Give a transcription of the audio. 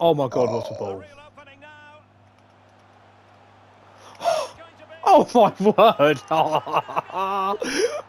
Oh my god, what a oh. ball. Oh my word!